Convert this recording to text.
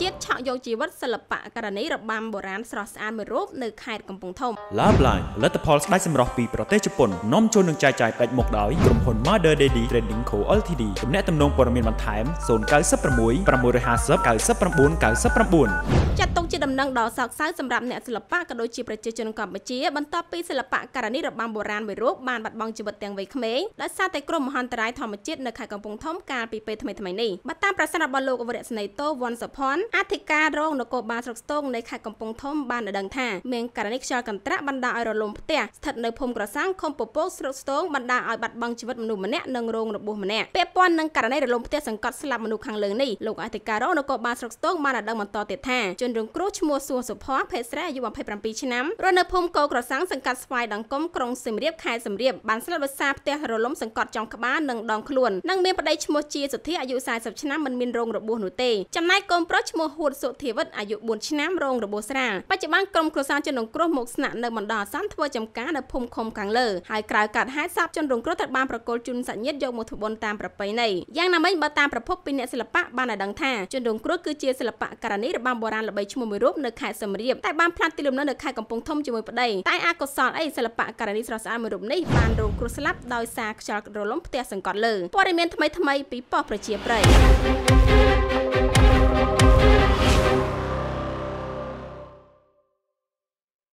ជាតិឆក់យកជីវិតសិល្បៈករណីរបាំបុរាណស្រស់ស្អាតមួយរូបនៅខេត្តកំពង់ធំ Love Line ផលិតផលស្បែកសម្រស់ពីប្រទេសជប៉ុននាំចូលនិងចែកចាយផ្ដាច់មុខដោយក្រុមហ៊ុន Mother Daddy Trading Co Ltd ទំនាក់ទំនងព័ត៌មានបន្ថែម096 650 9999ចាត់ទុក ជាដំណឹងដ៏សោកសៅសម្រាប់អ្នកសិល្បៈក៏ដូចជាប្រជាជនកម្ពុជាបន្ទាប់ពីសិល្បៈករណីរបាំបុរាណមួយរូបបានបាត់បង់ជីវិតទាំងវ័យក្មេងដោយសារតែគ្រោះមហន្តរាយធម្មជាតិនៅខេត្តកំពង់ធំកាលពីពេលថ្មីៗនេះបើតាមប្រសាសន៍របស់លោកវរៈស្នេតោវ៉ាន់សុផាន់អធិការរងនគរបាលស្រុកស្ទងនៃខេត្តកំពង់ធំបានដឹងថាមានករណីខ្យល់កន្ត្រាក់បណ្ដាលឲ្យរលំផ្ទះស្ថិតនៅភូមិក្រសាំងឃុំពពកស្រុកស្ទងបណ្ដាលឲ្យបាត់បង់ជីវិតមនុស្សម្នាក់និងរងរបួសម្នាក់ពាក់ព័ន្ធនឹងករណីរលំផ្ទះសង្កត់ស្លាប់មនុស្សខាងលើនេះលោកអធិការរងនគរបាលស្រុកស្ទងបានដឹងបន្តទៀតថាជនរងគ្រោះឈ្មោះសួរសុផាភេទស្រីអាយុ27ឆ្នាំរស់នៅភូមិកោក្រសាំងសង្កាត់ស្វាយដង្គមក្រុងសៀមរាបខេត្តសៀមរាបបានស្លាប់ដោយសារផ្ទះរលំសង្កត់ចុងក្បាលនិងដងខ្លួននិងមានប្តីឈ្មោះជាសុធាអាយុ40ឆ្នាំមិនមានរងរបួសនោះទេចំណែកកូនប្រុសឈ្មោះហួតសុធាវិតអាយុ4ឆ្នាំរងរបួសស្រាលបច្ចុប្បន្នក្រុមគ្រួសារជនរងគ្រោះមកស្នាក់នៅបណ្ដោះអាសន្នធ្វើចំការនៅភូមិឃុំខាងលើហើយក្រៅកាត់ហេតុសាបជនរងគ្រោះត្រូវបានប្រកល់ជូនសាច់ញាតិយកមកធ្វើបុណ្យតាមប្រពៃណីយ៉ាងណាមិញបើតាមប្រភពពីអ្នកសិល្បៈបានឲ្យដឹងថាជនរងគ្រោះគឺជាសិល្បករនីរបាំបុរាណល្បីឈ្មោះមួយរូបនៅខេត្តសៀមរាបតែបានផ្លាត់ទីលំនៅនៅខេត្តកំពង់ធំជាមួយប្តីតែអកុសលអីសិល្បករនីស្រស់ស្អាតមួយរូបនេះបានរងគ្រោះស្លាប់ដោយសារខ្យល់រលំផ្ទះសង្កត់លើព័ត៌មានថ្មីៗពីប៉ុស្តិ៍ប្រជាប្រិយ